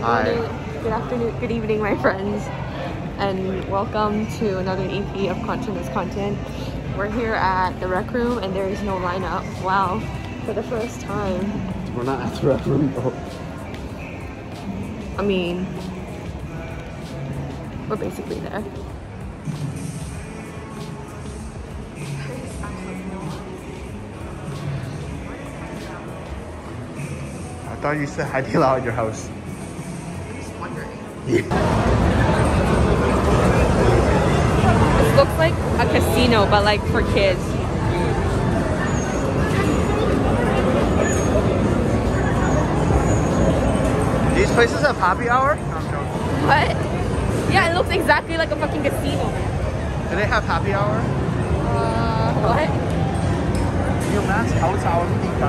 Hi. Good, afternoon, good evening, my friends, and welcome to another EP of Content is Content. We're here at the rec room, and there is no lineup. Wow, for the first time. We're not at the rec room though. I mean, we're basically there. I thought you said Hai Di Lao at your house just wondering. Yeah. This looks like a casino, but like for kids. These places have happy hour? No, I'm joking. What? Yeah, it looks exactly like a fucking casino. Do they have happy hour? Uh, what? 要咩？口罩嗰啲点紧？